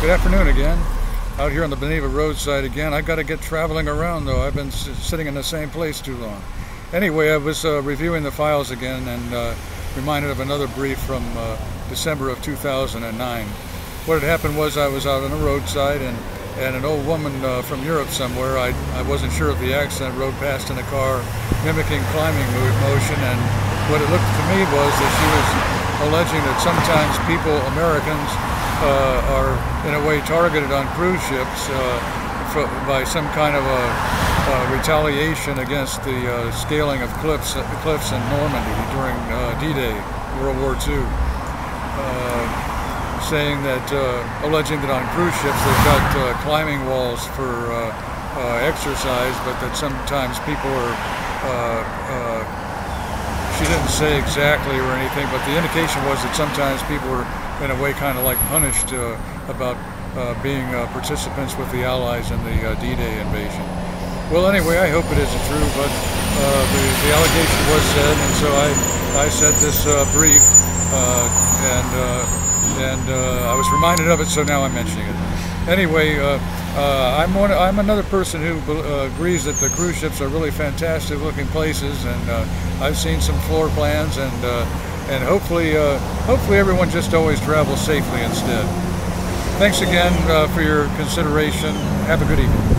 Good afternoon again. Out here on the Beneva roadside again. I've got to get traveling around though. I've been sitting in the same place too long. Anyway, I was uh, reviewing the files again and uh, reminded of another brief from uh, December of 2009. What had happened was I was out on the roadside and, and an old woman uh, from Europe somewhere, I, I wasn't sure of the accent, rode past in a car mimicking climbing motion and what it looked to me was that she was alleging that sometimes people, Americans, uh, are in a way targeted on cruise ships uh, by some kind of a, a retaliation against the uh, scaling of cliffs, cliffs in Normandy during D-Day, World War II saying that, uh, alleging that on cruise ships they've got uh, climbing walls for uh, exercise, but that sometimes people are, she didn't say exactly or anything, but the indication was that sometimes people were in a way kind of like punished uh, about uh, being uh, participants with the Allies in the uh, D-Day invasion. Well, anyway, I hope it isn't true, but uh, the, the, allegation was said, and so I, I said this uh, brief, and and I was reminded of it, so now I'm mentioning it. Anyway, I'm one. I'm another person who agrees that the cruise ships are really fantastic looking places, and I've seen some floor plans and and hopefully, uh, hopefully everyone just always travels safely instead. Thanks again uh, for your consideration. Have a good evening.